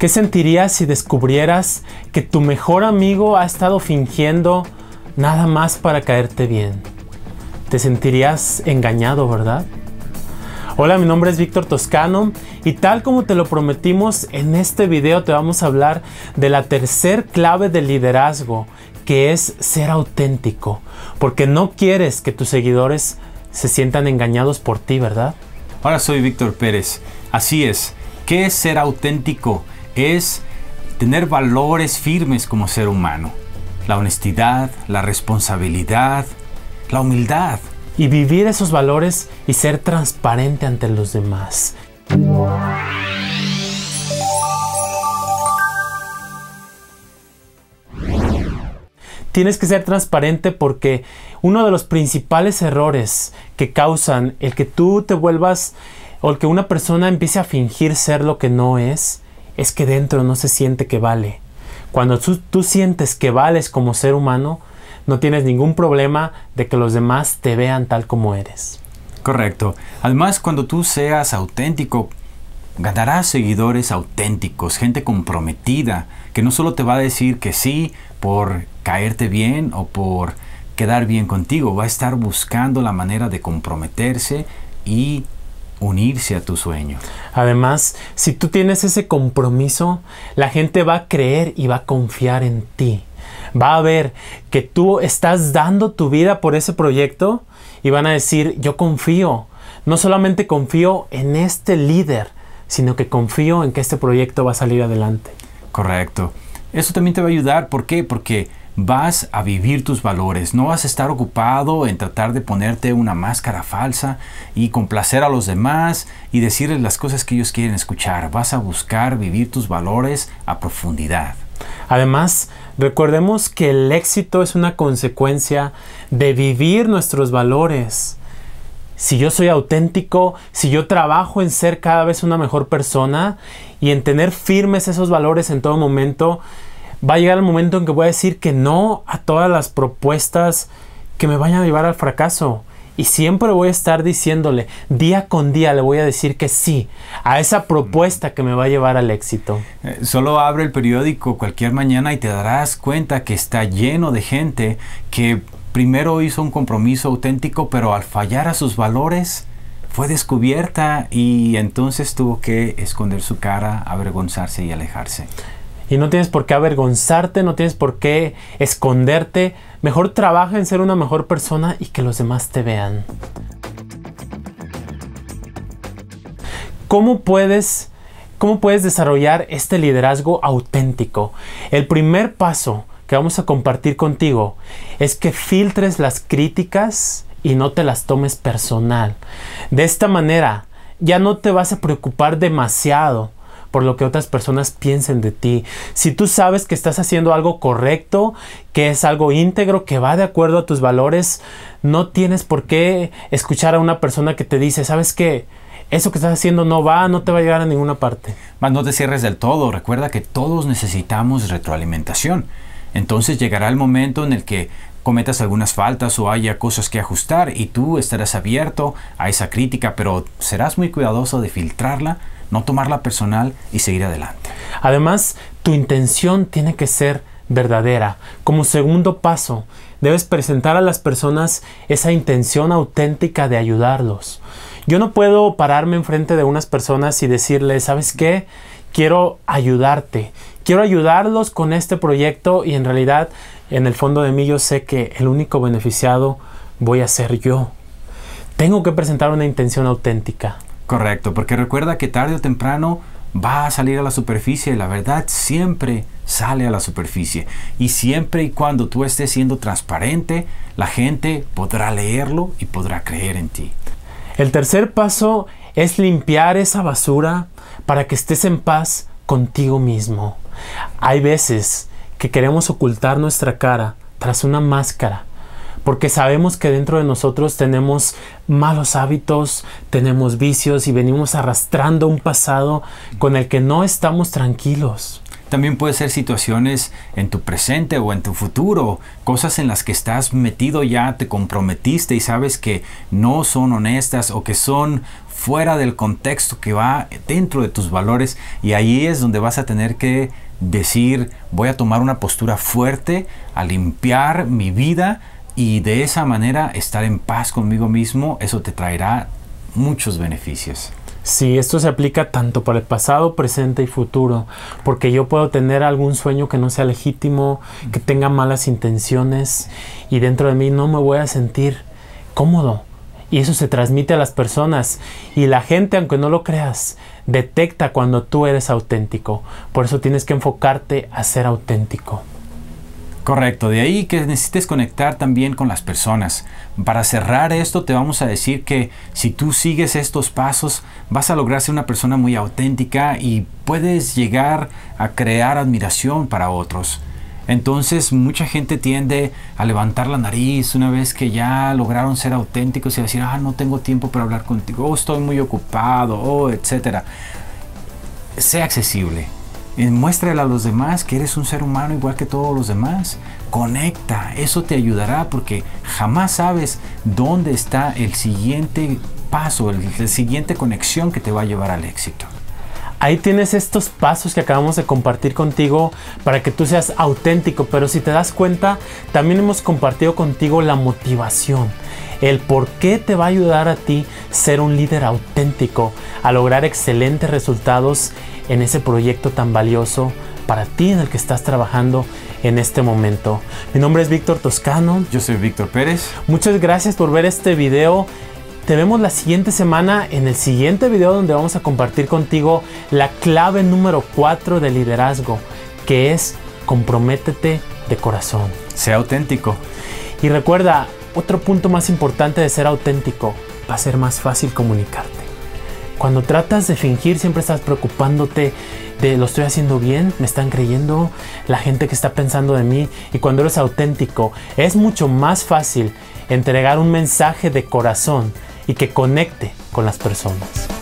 ¿Qué sentirías si descubrieras que tu mejor amigo ha estado fingiendo nada más para caerte bien? Te sentirías engañado, ¿verdad? Hola, mi nombre es Víctor Toscano y tal como te lo prometimos, en este video te vamos a hablar de la tercer clave del liderazgo, que es ser auténtico, porque no quieres que tus seguidores se sientan engañados por ti, ¿verdad? Hola, soy Víctor Pérez. Así es. ¿Qué es ser auténtico? Es tener valores firmes como ser humano. La honestidad, la responsabilidad, la humildad. Y vivir esos valores y ser transparente ante los demás. Tienes que ser transparente porque uno de los principales errores que causan el que tú te vuelvas o el que una persona empiece a fingir ser lo que no es, es que dentro no se siente que vale. Cuando tú, sientes que vales como ser humano, no tienes ningún problema de que los demás te vean tal como eres. Correcto. Además, cuando tú seas auténtico, ganarás seguidores auténticos, gente comprometida, que no solo te va a decir que sí por caerte bien o por quedar bien contigo, va a estar buscando la manera de comprometerse y unirse a tu sueño. Además, si tú tienes ese compromiso, la gente va a creer y va a confiar en ti. Va a ver que tú estás dando tu vida por ese proyecto y van a decir, yo confío. No solamente confío en este líder, sino que confío en que este proyecto va a salir adelante. Correcto. Eso también te va a ayudar. ¿Por qué? Porque vas a vivir tus valores, no vas a estar ocupado en tratar de ponerte una máscara falsa y complacer a los demás y decirles las cosas que ellos quieren escuchar, vas a buscar vivir tus valores a profundidad. Además, recordemos que el éxito es una consecuencia de vivir nuestros valores. Si yo soy auténtico, si yo trabajo en ser cada vez una mejor persona y en tener firmes esos valores en todo momento, va a llegar el momento en que voy a decir que no a todas las propuestas que me vayan a llevar al fracaso. Y siempre voy a estar diciéndole, día con día le voy a decir que sí a esa propuesta que me va a llevar al éxito. Eh, solo abre el periódico cualquier mañana y te darás cuenta que está lleno de gente que primero hizo un compromiso auténtico, pero al fallar a sus valores fue descubierta y entonces tuvo que esconder su cara, avergonzarse y alejarse. Y no tienes por qué avergonzarte, no tienes por qué esconderte. Mejor trabaja en ser una mejor persona y que los demás te vean. ¿Cómo puedes, cómo puedes desarrollar este liderazgo auténtico? El primer paso que vamos a compartir contigo es que filtres las críticas y no te las tomes personal. De esta manera ya no te vas a preocupar demasiado por lo que otras personas piensen de ti. Si tú sabes que estás haciendo algo correcto, que es algo íntegro, que va de acuerdo a tus valores, no tienes por qué escuchar a una persona que te dice, ¿sabes qué? Eso que estás haciendo no va, no te va a llegar a ninguna parte. Más no te cierres del todo. Recuerda que todos necesitamos retroalimentación. Entonces llegará el momento en el que cometas algunas faltas o haya cosas que ajustar y tú estarás abierto a esa crítica, pero serás muy cuidadoso de filtrarla no tomarla personal y seguir adelante. Además, tu intención tiene que ser verdadera. Como segundo paso, debes presentar a las personas esa intención auténtica de ayudarlos. Yo no puedo pararme enfrente de unas personas y decirles, ¿sabes qué? Quiero ayudarte. Quiero ayudarlos con este proyecto y en realidad en el fondo de mí yo sé que el único beneficiado voy a ser yo. Tengo que presentar una intención auténtica. Correcto, porque recuerda que tarde o temprano va a salir a la superficie. La verdad siempre sale a la superficie. Y siempre y cuando tú estés siendo transparente, la gente podrá leerlo y podrá creer en ti. El tercer paso es limpiar esa basura para que estés en paz contigo mismo. Hay veces que queremos ocultar nuestra cara tras una máscara porque sabemos que dentro de nosotros tenemos malos hábitos, tenemos vicios y venimos arrastrando un pasado con el que no estamos tranquilos. También puede ser situaciones en tu presente o en tu futuro, cosas en las que estás metido ya, te comprometiste y sabes que no son honestas o que son fuera del contexto que va dentro de tus valores y ahí es donde vas a tener que decir voy a tomar una postura fuerte a limpiar mi vida y de esa manera estar en paz conmigo mismo, eso te traerá muchos beneficios. Sí, esto se aplica tanto para el pasado, presente y futuro, porque yo puedo tener algún sueño que no sea legítimo, que tenga malas intenciones y dentro de mí no me voy a sentir cómodo. Y eso se transmite a las personas y la gente, aunque no lo creas, detecta cuando tú eres auténtico. Por eso tienes que enfocarte a ser auténtico. Correcto, de ahí que necesites conectar también con las personas. Para cerrar esto te vamos a decir que si tú sigues estos pasos vas a lograr ser una persona muy auténtica y puedes llegar a crear admiración para otros. Entonces mucha gente tiende a levantar la nariz una vez que ya lograron ser auténticos y decir, ah, no tengo tiempo para hablar contigo, oh, estoy muy ocupado, oh, etc. Sea accesible Muéstrale a los demás que eres un ser humano igual que todos los demás. Conecta, eso te ayudará porque jamás sabes dónde está el siguiente paso, la siguiente conexión que te va a llevar al éxito. Ahí tienes estos pasos que acabamos de compartir contigo para que tú seas auténtico, pero si te das cuenta, también hemos compartido contigo la motivación, el por qué te va a ayudar a ti ser un líder auténtico, a lograr excelentes resultados en ese proyecto tan valioso para ti en el que estás trabajando en este momento. Mi nombre es Víctor Toscano. Yo soy Víctor Pérez. Muchas gracias por ver este video. Te vemos la siguiente semana en el siguiente video donde vamos a compartir contigo la clave número 4 de liderazgo, que es comprométete de corazón. Sea auténtico. Y recuerda, otro punto más importante de ser auténtico, va a ser más fácil comunicarte. Cuando tratas de fingir siempre estás preocupándote de lo estoy haciendo bien, me están creyendo, la gente que está pensando de mí. Y cuando eres auténtico es mucho más fácil entregar un mensaje de corazón y que conecte con las personas.